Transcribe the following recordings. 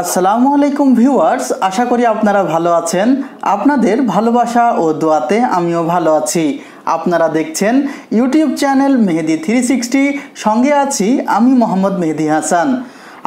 আসসালামু আলাইকুম ভিউয়ার্স, আশা করি আপনারা ভালো আছেন। আপনাদের ভালোবাসা ও দোয়াতে আমিও ভালো আছি। আপনারা দেখছেন YouTube channel Mehedi three sixty, সঙ্গে আছি আমি মোহাম্মদ মেহেদি হাসান।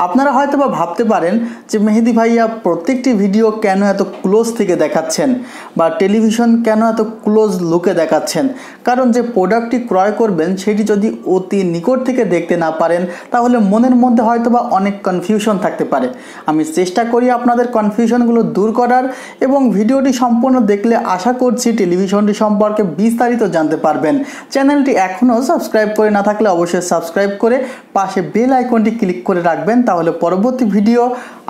আপনারা হয়তো বা ভাবতে পারেন যে মেহেদি ভাইয়া প্রত্যেকটি ভিডিও কেন এত ক্লোজ থেকে দেখাচ্ছেন? বা টেলিভিশন কেন এত ক্লোজ লুকে দেখাচ্ছেন? কারণ যে প্রোডাক্টটি ক্রয় করবেন, সেটি যদি অতি নিকট থেকে দেখতে না পারেন, তাহলে মনের মধ্যে হয়তো বা অনেক কনফিউশন থাকতে পারে। আমি চেষ্টা করি আপনাদের কনফিউশনগুলো দূর করার এবং ভিডিওটি সম্পূর্ণ দেখলে আশা করছি টেলিভিশনটি সম্পর্কে বিস্তারিত জানতে পারবেন। চ্যানেলটি এখনও সাবস্ক্রাইব করে না থাকলে অবশ্যই সাবস্ক্রাইব করে পাশে বেল আইকনটি ক্লিক করে রাখবেন তাহলে পরবর্তী ভিডিও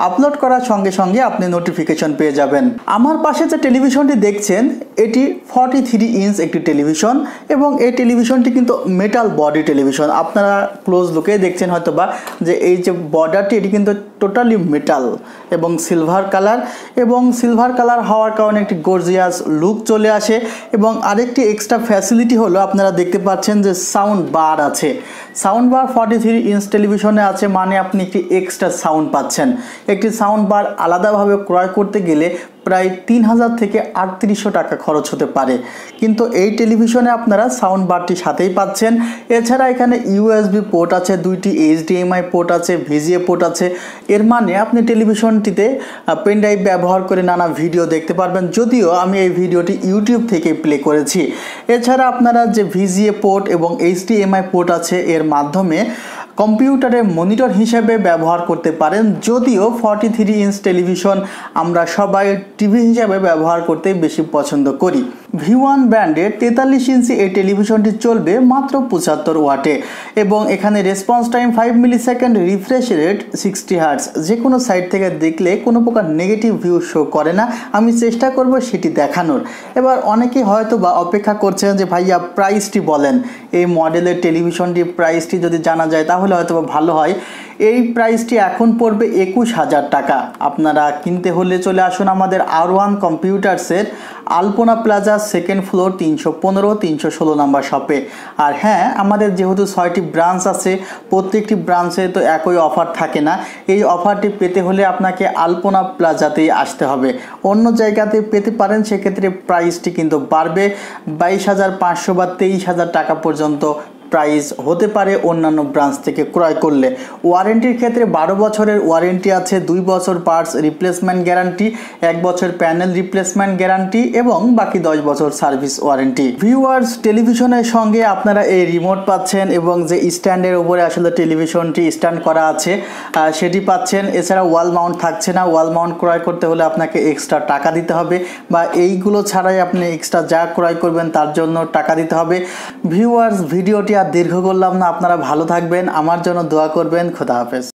আপলোড করার সঙ্গে সঙ্গে আপনি নোটিফিকেশন পেয়ে যাবেন। আমার পাশে যে টেলিভিশনটি দেখছেন, এটি ফর্টি থ্রি ইঞ্চ একটি টেলিভিশন এবং এই টেলিভিশনটি কিন্তু মেটাল বডি টেলিভিশন। আপনারা ক্লোজ লুকে দেখছেন হয়তো বা যে এই যে বর্ডারটি এটি কিন্তু টোটালি মেটাল এবং সিলভার কালার এবং সিলভার কালার হওয়ার কারণে একটি গর্জিয়াস লুক চলে আসে এবং আরেকটি এক্সট্রা ফ্যাসিলিটি হলো, আপনারা দেখতে পাচ্ছেন যে সাউন্ড বার আছে। Sound bar forty three inch টেলিভিশনে আছে মানে আপনি একটি এক্সট্রা সাউন্ড পাচ্ছেন। একটি সাউন্ড বার আলাদাভাবে ক্রয় করতে গেলে প্রায় তিন হাজার থেকে আটত্রিশশো টাকা খরচ হতে পারে। কিন্তু এই টেলিভিশনে আপনারা সাউন্ড বারটি সাথেই পাচ্ছেন। এছাড়া এখানে ইউএসবি পোর্ট আছে, দুইটি এইচডিএমআই পোর্ট আছে ভিজিএ পোর্ট আছে। এর মানে আপনি টেলিভিশনটিতে পেন ড্রাইভ ব্যবহার করে নানা ভিডিও দেখতে পারবেন। যদিও আমি এই ভিডিওটি ইউটিউব থেকে প্লে করেছি। এছাড়া আপনারা যে ভিজিএ পোর্ট এবং এইচডিএমআই পোর্ট আছে, এর মাধ্যমে কম্পিউটারে মনিটর হিসেবে ব্যবহার করতে পারেন, যদিও ফর্টি থ্রি ইঞ্চ টেলিভিশন আমরা সবাই টিভি হিসাবে ব্যবহার করতে বেশি পছন্দ করি। ভি ওয়ান ব্র্যান্ডের তেতাল্লিশ ইঞ্চি এই টেলিভিশনটি চলবে মাত্র পঁচাত্তর ওয়াটে এবং এখানে response time five millisecond refresh rate sixty hertz. যে কোনো সাইট থেকে দেখলে কোনো প্রকার নেগেটিভ ভিউ শো করে না। আমি চেষ্টা করব সেটি দেখানোর। এবার অনেকে হয়তো বা অপেক্ষা করছেন যে, ভাইয়া, প্রাইসটি বলেন। এই মডেলের টেলিভিশনটির প্রাইসটি যদি জানা যায়, তাহলে হয়তো বা ভালো হয়। এই প্রাইসটি এখন পড়বে একুশ হাজার টাকা। আপনারা কিনতে হলে চলে আসুন আমাদের আর ওয়ান কম্পিউটার্সের আলপনা প্লাজা সেকেন্ড ফ্লোর তিনশো পনেরো, তিনশো ষোলো নাম্বার শপে আর হ্যাঁ আমাদের যেহেতু ছয়টি ব্রাঞ্চ আছে, প্রত্যেকটি ব্রাঞ্চে তো একই অফার থাকে না। এই অফারটি পেতে হলে আপনাকে আলপনা প্লাজাতেই আসতে হবে। অন্য জায়গাতে পেতে পারেন, সেক্ষেত্রে প্রাইসটি কিন্তু বাড়বে। বাইশ হাজার পাঁচশো বা তেইশ হাজার টাকা পর্যন্ত প্রাইস হতে পারে অন্যান্য ব্রাঞ্চ থেকে ক্রয় করলে। ওয়ারেন্টির ক্ষেত্রে বারো বছরের ওয়ারেন্টি আছে, দুই বছর পার্টস রিপ্লেসমেন্ট গ্যারান্টি, এক বছর প্যানেল রিপ্লেসমেন্ট গ্যারান্টি এবং বাকি দশ বছর সার্ভিস ওয়ারেন্টি। ভিউয়ার্স, টেলিভিশনের সঙ্গে আপনারা এই রিমোট পাচ্ছেন এবং যে স্ট্যান্ডের উপরে আসলে টেলিভিশনটি স্ট্যান্ড করা আছে সেটি পাচ্ছেন। এছাড়া ওয়াল মাউন্ট থাকছে না। ওয়াল মাউন্ট ক্রয় করতে হলে আপনাকে এক্সট্রা টাকা দিতে হবে বা এইগুলো ছাড়াই আপনি এক্সট্রা যা ক্রয় করবেন তার জন্য টাকা দিতে হবে। ভিউয়ার্স, ভিডিওটি আর দীর্ঘ করলাম না আপনারা ভালো থাকবেন আমার জন্য দোয়া করবেন খোদা হাফেজ।